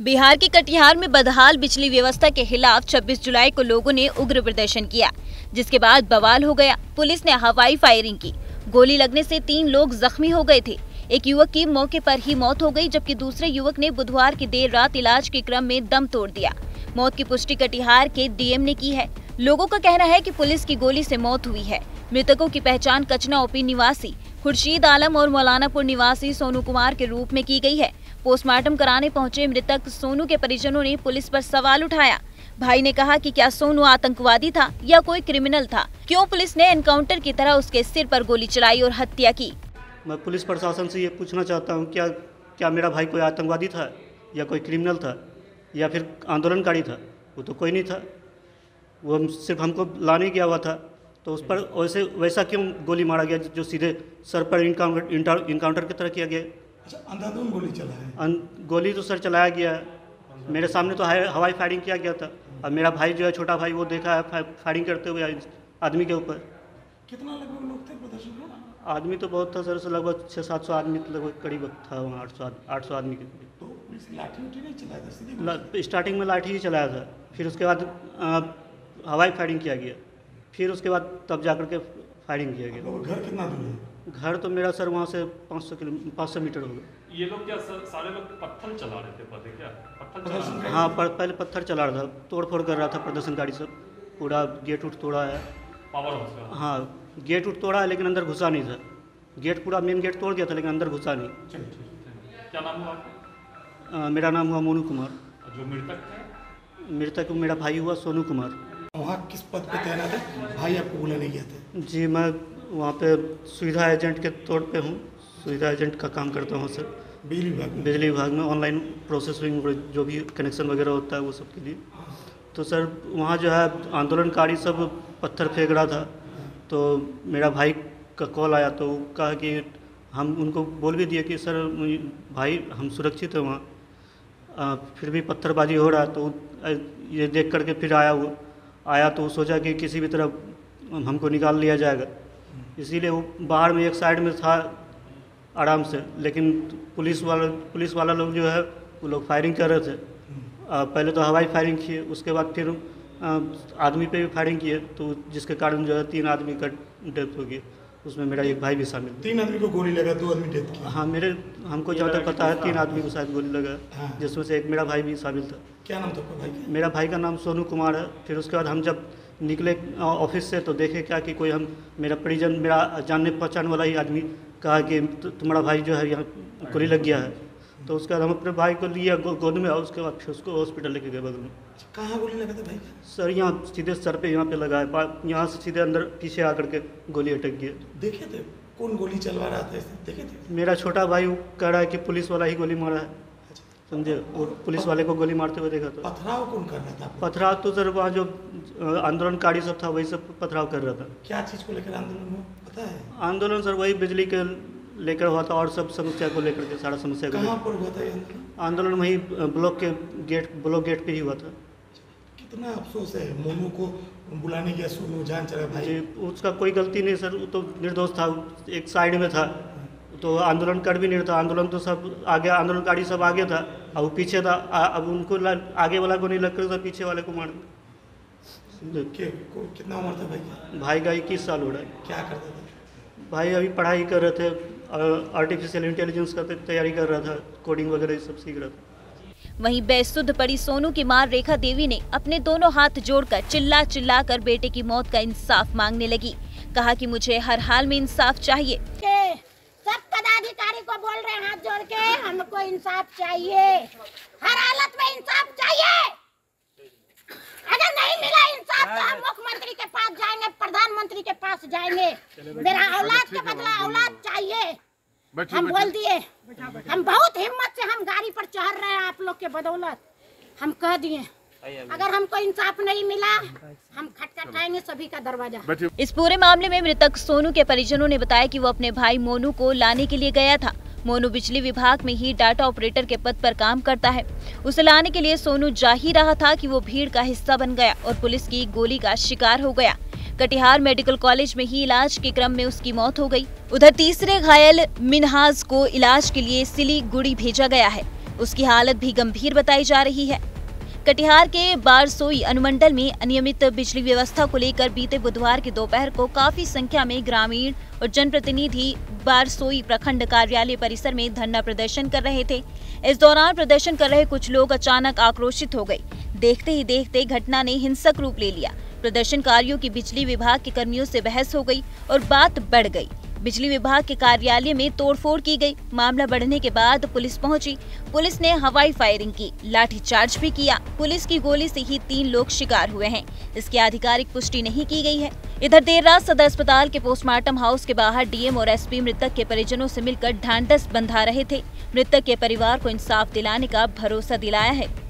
बिहार के कटिहार में बदहाल बिजली व्यवस्था के खिलाफ 26 जुलाई को लोगों ने उग्र प्रदर्शन किया, जिसके बाद बवाल हो गया। पुलिस ने हवाई फायरिंग की। गोली लगने से तीन लोग जख्मी हो गए थे। एक युवक की मौके पर ही मौत हो गई, जबकि दूसरे युवक ने बुधवार की देर रात इलाज के क्रम में दम तोड़ दिया। मौत की पुष्टि कटिहार के डीएम ने की है। लोगों का कहना है कि पुलिस की गोली से मौत हुई है। मृतकों की पहचान कचना ओपी निवासी, खुर्शीद आलम और मौलानापुर निवासी सोनू कुमार के रूप में की गई है। पोस्टमार्टम कराने पहुँचे मृतक सोनू के परिजनों ने पुलिस पर सवाल उठाया। भाई ने कहा कि क्या सोनू आतंकवादी था या कोई क्रिमिनल था? क्यों पुलिस ने एनकाउंटर की तरह उसके सिर पर गोली चलाई और हत्या की? मैं पुलिस प्रशासन से ये पूछना चाहता हूँ, क्या क्या मेरा भाई कोई आतंकवादी था या कोई क्रिमिनल था या फिर आंदोलनकारी था? वो तो कोई नहीं था। वो सिर्फ़ हमको लाने गया हुआ था। तो उस पर वैसे, वैसा क्यों गोली मारा गया जो सीधे सर पर इनकाउंटर इनकाउंटर की तरह किया गया? अच्छा अंधाधुन गोली चला है। गोली तो सर चलाया गया। है मेरे सामने तो हवाई फायरिंग किया गया था। और मेरा भाई जो है छोटा भाई वो देखा है फायरिंग करते हुए आदमी के ऊपर। कितना लगभग लोग थे प्रदर्शन में? आदमी तो बहुत था सर से लगभग छः सात सौ आदमी लगभग करीब था वहाँ आठ सौ आठ सौ आदमी के। तो लाठी नहीं चलाया था स्टार्टिंग में लाठी ही चलाया था। फिर उसके बाद हवाई फायरिंग किया गया। फिर उसके बाद तब जा कर के फायरिंग किया गया। घर कितना दूर है? घर तो मेरा सर वहाँ से पाँच सौ किलो पाँच सौ मीटर होगा। ये लोग क्या सर सारे लोग पत्थर चला रहे थे पता क्या? पत्थर हाँ पर, पहले पत्थर चला रहा था तोड़ फोड़ कर रहा था प्रदर्शनकारी सब पूरा गेट उट तोड़ा है। पावर हाउस हाँ गेट उट तोड़ा है लेकिन अंदर घुसा नहीं था। गेट पूरा मेन गेट तोड़ दिया था लेकिन अंदर घुसा नहीं। क्या नाम हुआ? मेरा नाम हुआ मोनू कुमार। जो मृतक मृतक मेरा भाई हुआ सोनू कुमार। वहाँ किस पद पे तैनात है? भाई आपको बुलाने गया था। जी मैं वहाँ पे सुविधा एजेंट के तौर पे हूँ। सुविधा एजेंट का काम करता हूँ सर। बिजली विभाग में? बिजली विभाग में ऑनलाइन प्रोसेसिंग जो भी कनेक्शन वगैरह होता है वो सब के लिए। तो सर वहाँ जो है आंदोलनकारी सब पत्थर फेंक रहा था। तो मेरा भाई का कॉल आया तो कहा कि हम उनको बोल भी दिए कि सर भाई हम सुरक्षित हैं वहाँ। फिर भी पत्थरबाजी हो रहा है तो ये देख करके फिर आया वो। आया तो सोचा कि किसी भी तरफ़ हमको निकाल लिया जाएगा। इसीलिए वो बाहर में एक साइड में था आराम से लेकिन पुलिस वाला पुलिस वाला लोग जो है वो लोग फायरिंग कर रहे थे। आ, पहले तो हवाई फायरिंग किए उसके बाद फिर आदमी पे भी फायरिंग किए तो जिसके कारण जो है तीन आदमी का डेथ हो गई उसमें मेरा एक भाई भी शामिल तीन आदमी को गोली लगा दो आदमी डेथ किया। हाँ मेरे हमको जहाँ तक पता है तीन आदमी को शायद गोली लगा हाँ। जिसमें से एक मेरा भाई भी शामिल था। क्या नाम था भाई? का मेरा भाई का नाम सोनू कुमार है। फिर उसके बाद हम जब निकले ऑफ़िस से तो देखे क्या कि कोई हम मेरा परिजन मेरा जानने पहचान वाला ही आदमी कहा कि तुम्हारा भाई जो है यहाँ गोली लग गया है। तो उसके बाद हम अपने भाई को लिया गो- गोद में और उसके बाद फिर उसको हॉस्पिटल लेके गए बगल में। कहाँ गोली लगा था भाई? सर यहाँ सीधे सर पे यहाँ पे लगा है यहाँ से सीधे अंदर पीछे आकर के गोली अटक गई। देखे थे? कौन गोली चलवा रहा था देखे थे? मेरा छोटा भाई कह रहा है कि पुलिस वाला ही गोली मारा है। अच्छा। समझे? वो पुलिस वाले को गोली मारते हुए देखा था। पथराव कौन कर रहा था पथराव तो सर वहाँ जो आंदोलनकारी सब था वही सब पथराव कर रहा था। क्या चीज़ को लेकर आंदोलन हुआ? पता है? आंदोलन सर वही बिजली के लेकर हुआ था और सब समस्या को लेकर के सारा समस्या को कहाँ पर हुआ था आंदोलन? वही ब्लॉक के गेट ब्लॉक गेट पे ही हुआ था। कितना अफसोस है मोनू को बुलाने गया सोनू जान चला भाई। जी उसका कोई गलती नहीं सर वो तो निर्दोष था एक साइड में था। तो आंदोलन कर भी नहीं रहा था आंदोलन तो सब आगे आंदोलनकारी सब आगे था। और वो पीछे था अब उनको आगे वाला को नहीं लग कर पीछे वाले को मार कितना उम्र था भाई? भाई का इक्कीस साल हो रहा है। क्या करता था? भाई अभी पढ़ाई कर रहे थे आर्टिफिशियल इंटेलिजेंस का तैयारी कर रहा था कोडिंग वगैरह सब सीख रहा था। वहीं बेसुध पड़ी सोनू की माँ रेखा देवी ने अपने दोनों हाथ जोड़कर चिल्ला चिल्ला कर बेटे की मौत का इंसाफ मांगने लगी। कहा कि मुझे हर हाल में इंसाफ चाहिए। के सब पदाधिकारी को बोल रहे हाथ जोड़ के हमको इंसाफ चाहिए हर हालत में इंसाफ चाहिए अगर नहीं मिला इंसाफ तो हम मुख्यमंत्री के पास जाएँगे प्रधानमंत्री के पास जाएँगे मेरा औलाद के बदला औलाद चाहिए। हम बोल दिए हम बहुत हिम्मत से हम गाड़ी पर चढ़ रहे हैं आप लोग के बदौलत। हम कह दिए अगर हमको इंसाफ नहीं मिला हम खटखटाएँगे सभी का दरवाज़ा। इस पूरे मामले में मृतक सोनू के परिजनों ने बताया कि वो अपने भाई मोनू को लाने के लिए गया था। मोनू बिजली विभाग में ही डाटा ऑपरेटर के पद पर काम करता है। उसे लाने के लिए सोनू जा ही रहा था कि वो भीड़ का हिस्सा बन गया और पुलिस की गोली का शिकार हो गया। कटिहार मेडिकल कॉलेज में ही इलाज के क्रम में उसकी मौत हो गई। उधर तीसरे घायल मिनहाज को इलाज के लिए सिलीगुड़ी भेजा गया है। उसकी हालत भी गंभीर बताई जा रही है। कटिहार के बारसोई अनुमंडल में अनियमित बिजली व्यवस्था को लेकर बीते बुधवार की दोपहर को काफ़ी संख्या में ग्रामीण और जनप्रतिनिधि बारसोई प्रखंड कार्यालय परिसर में धरना प्रदर्शन कर रहे थे। इस दौरान प्रदर्शन कर रहे कुछ लोग अचानक आक्रोशित हो गए। देखते ही देखते घटना ने हिंसक रूप ले लिया। प्रदर्शनकारियों की बिजली विभाग के कर्मियों से बहस हो गई और बात बढ़ गई। बिजली विभाग के कार्यालय में तोड़फोड़ की गई। मामला बढ़ने के बाद पुलिस पहुँची। पुलिस ने हवाई फायरिंग की, लाठीचार्ज भी किया। पुलिस की गोली से ही तीन लोग शिकार हुए हैं। इसकी आधिकारिक पुष्टि नहीं की गई है। इधर देर रात सदर अस्पताल के पोस्टमार्टम हाउस के बाहर डीएम और एसपी मृतक के परिजनों से मिलकर ढांढस बंधा रहे थे। मृतक के परिवार को इंसाफ दिलाने का भरोसा दिलाया है।